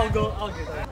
I'll go. I'll get that.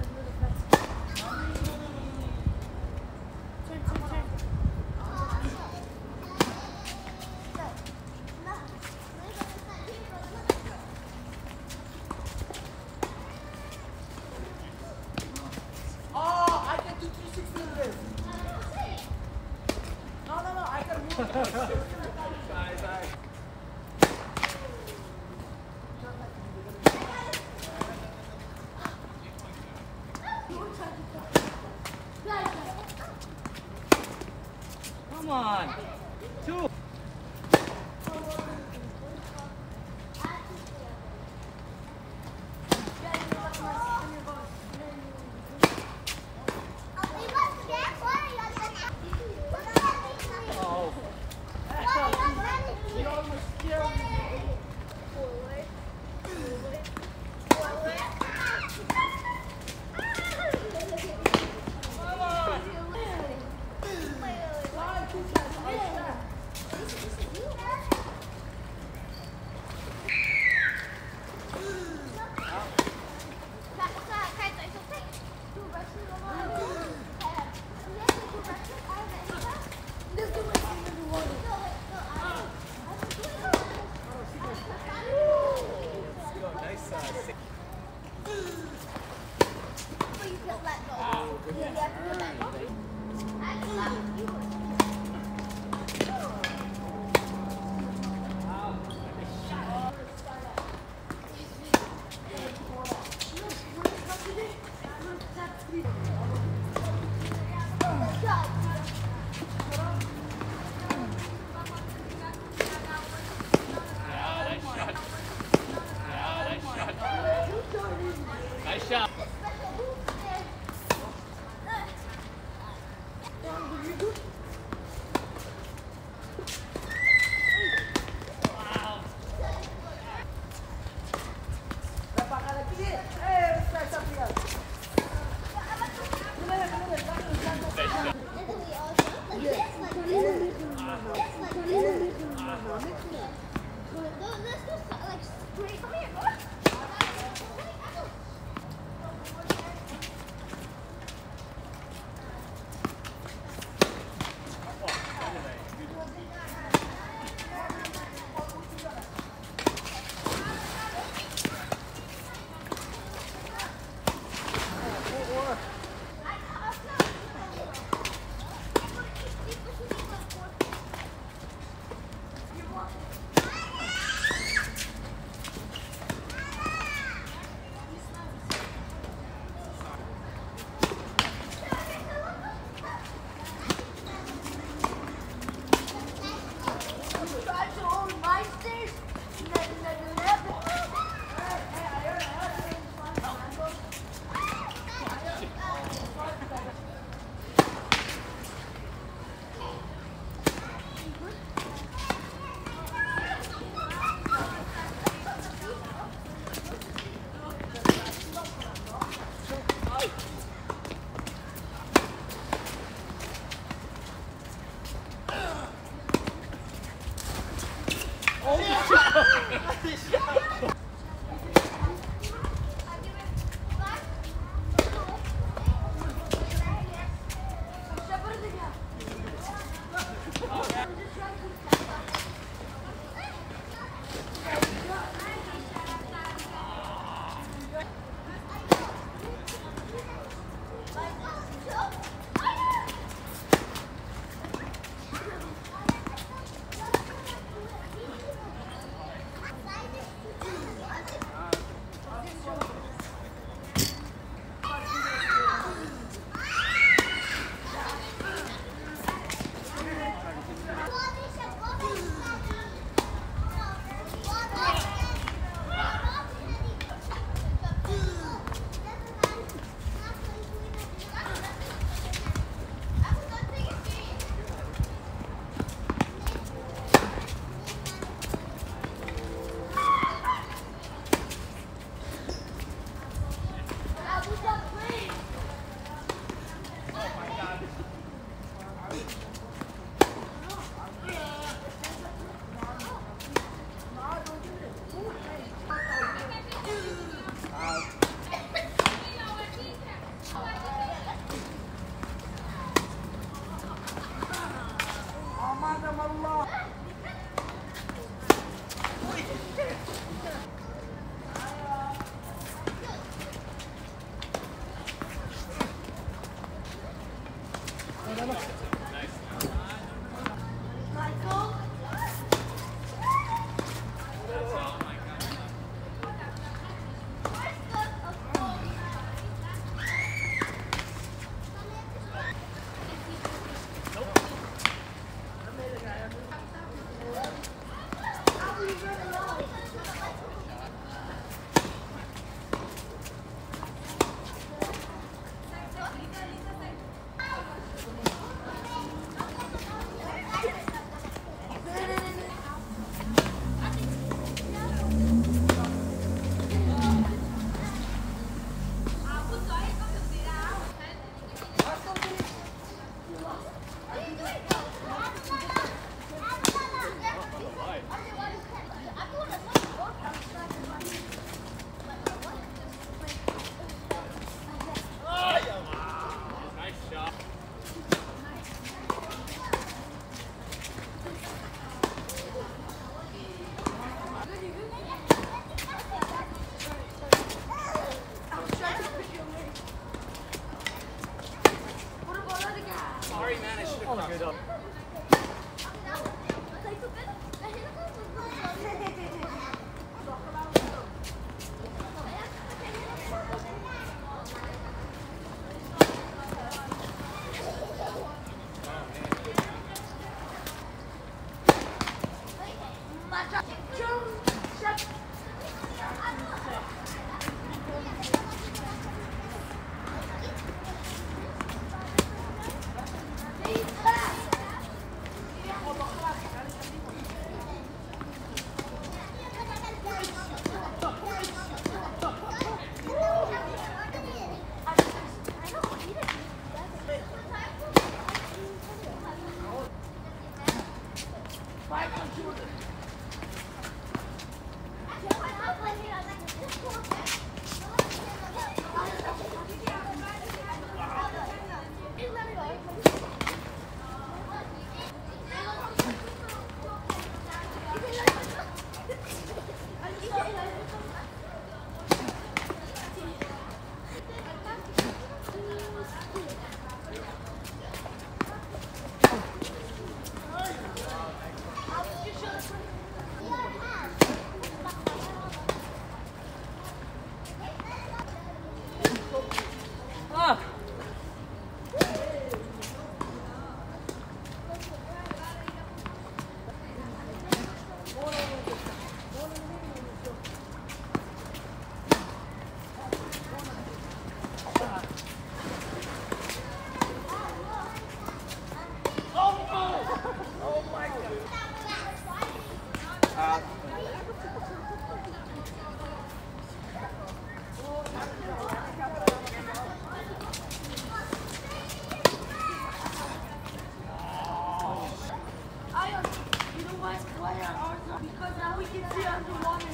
why, why also because now we can see underwater.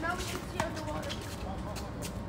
Now we can see underwater.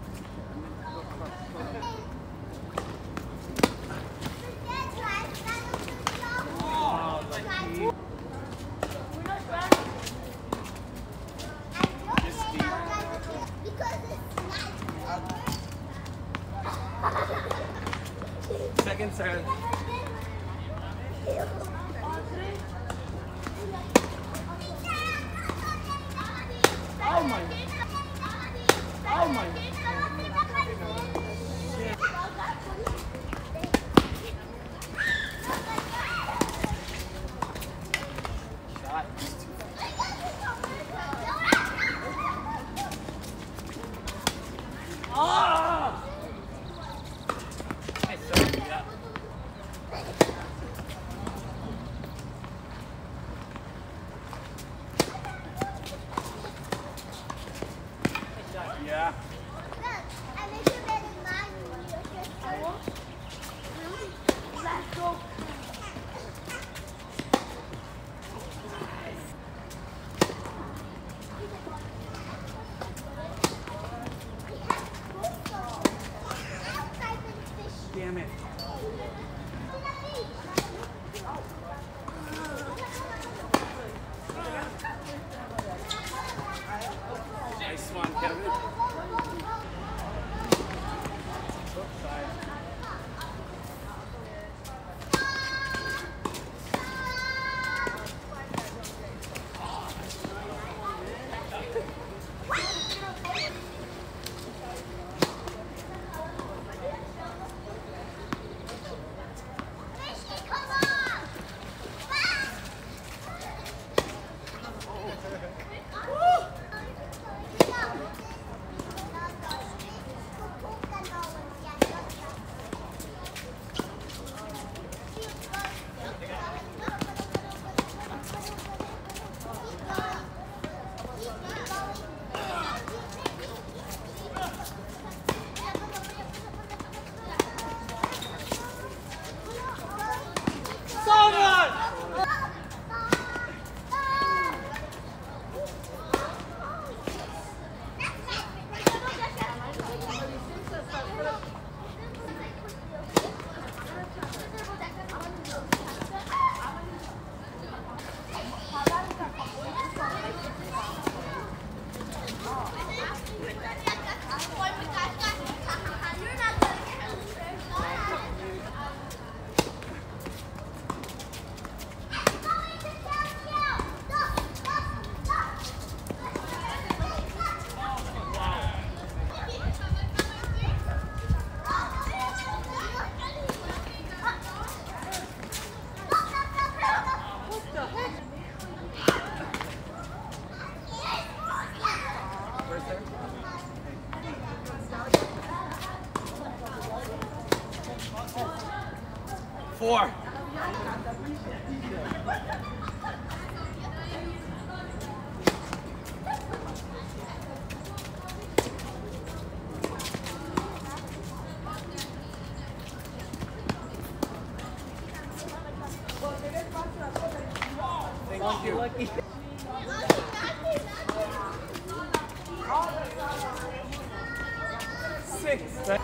six.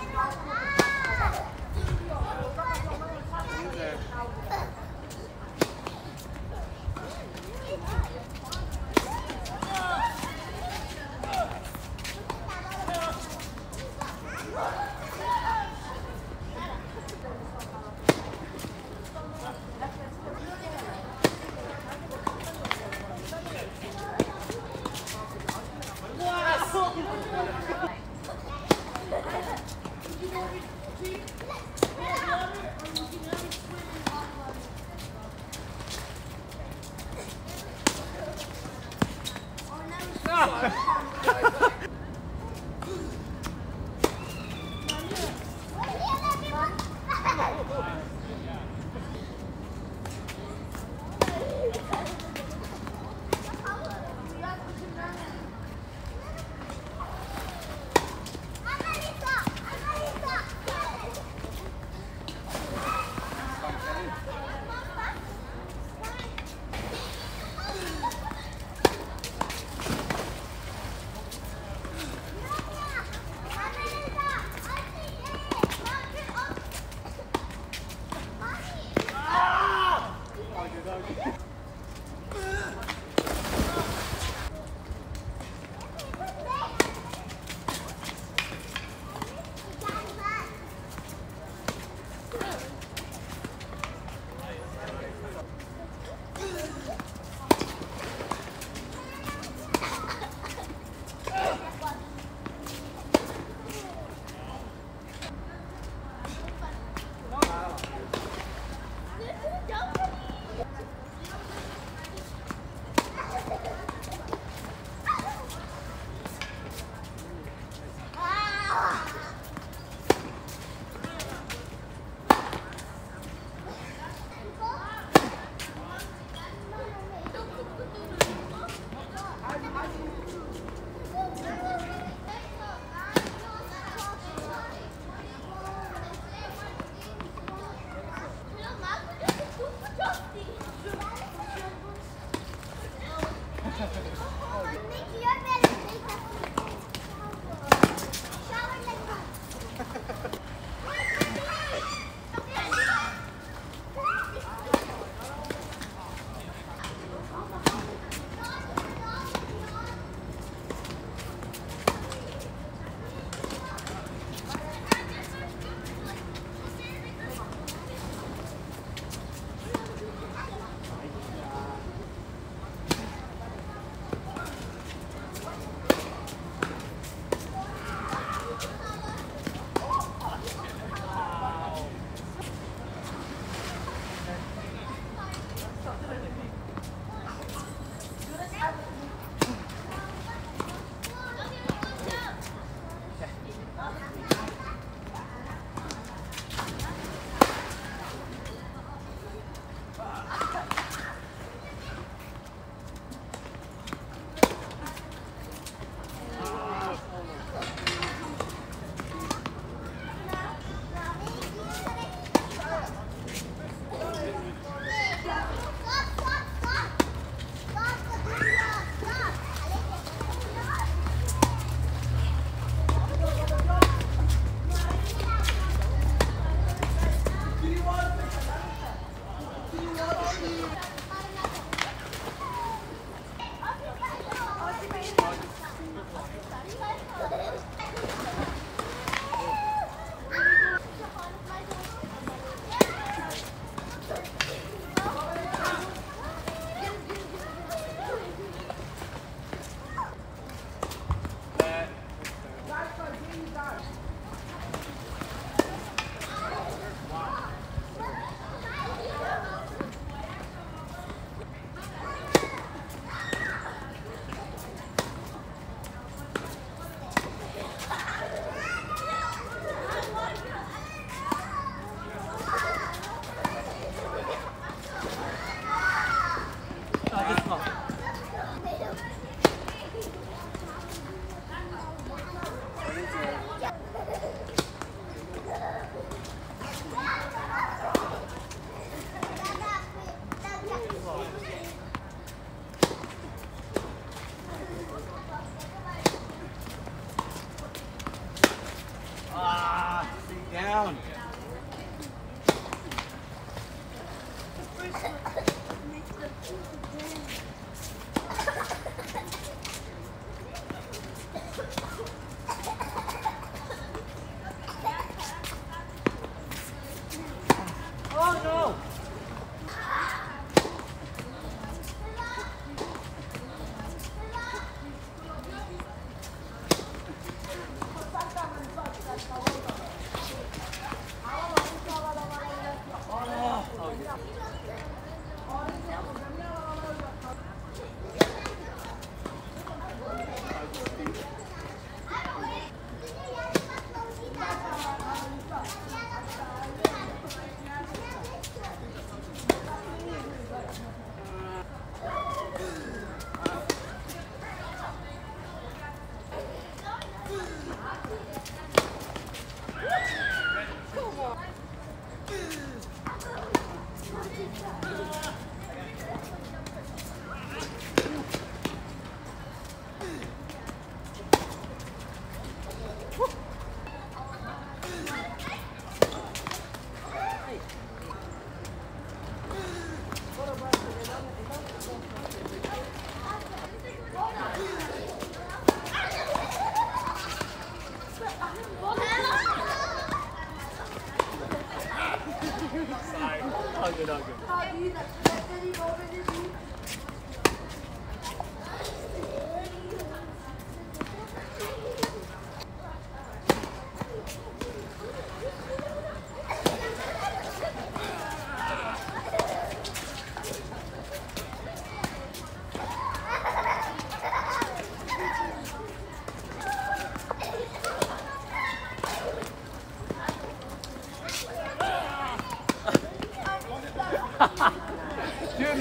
love you.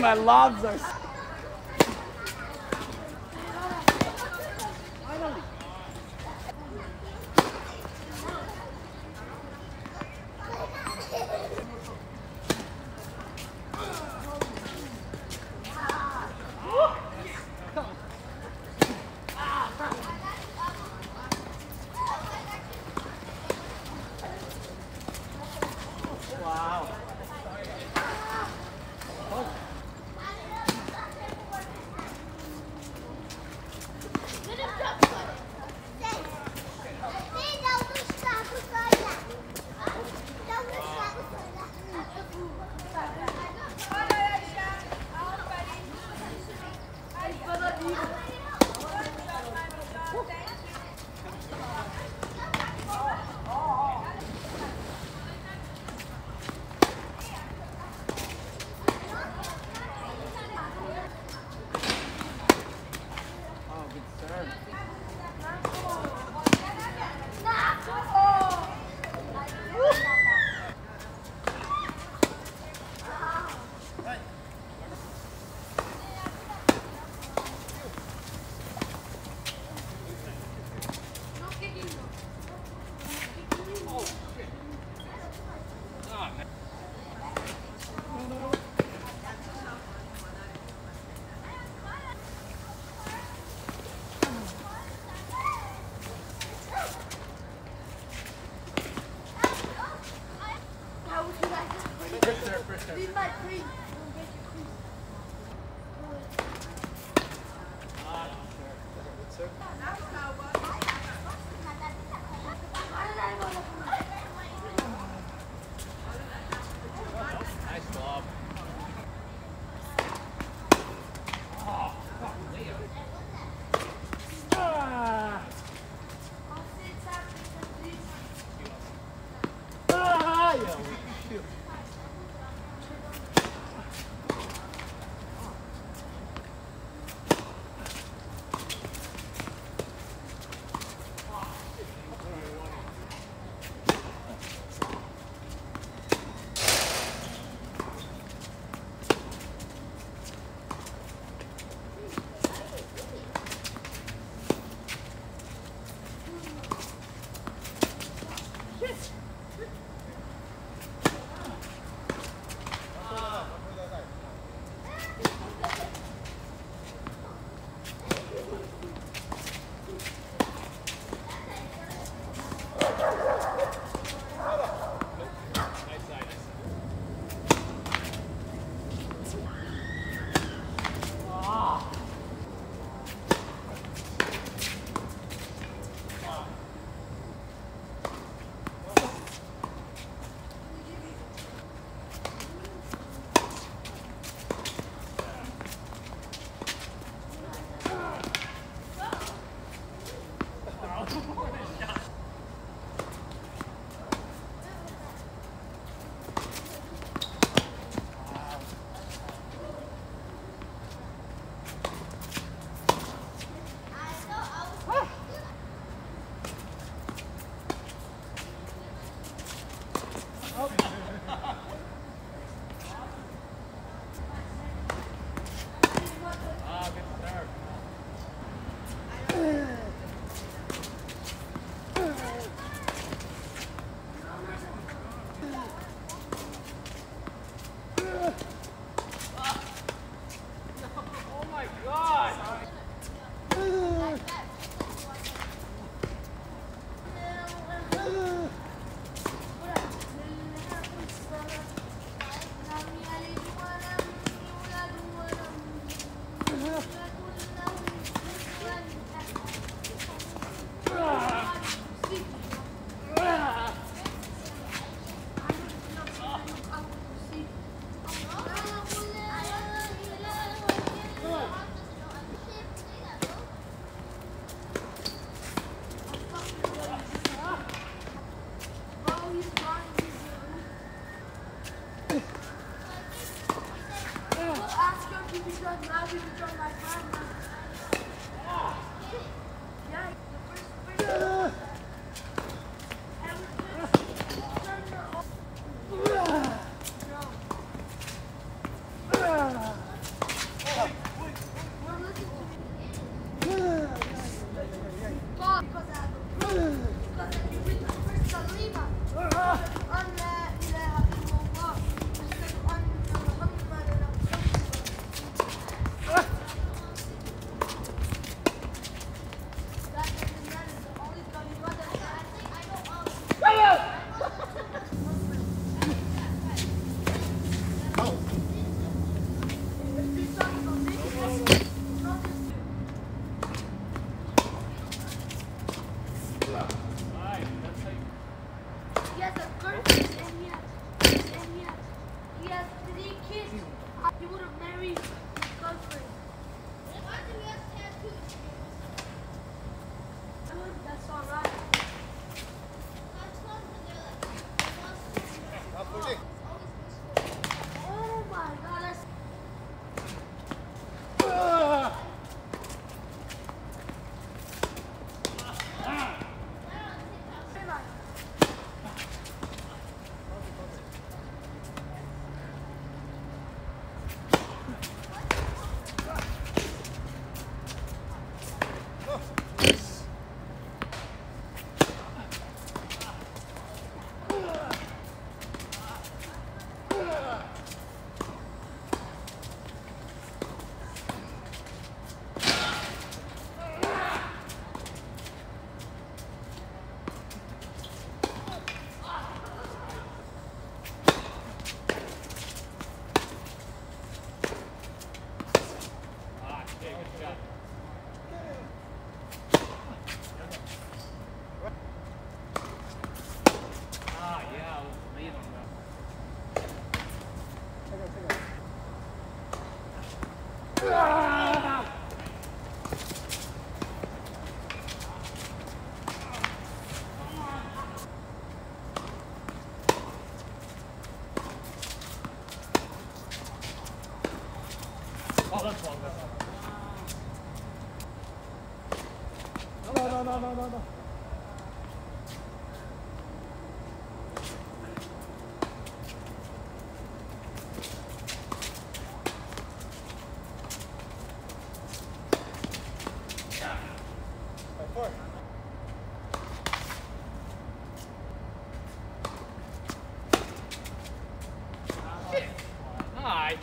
My lobs are.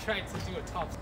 Tried to do a top.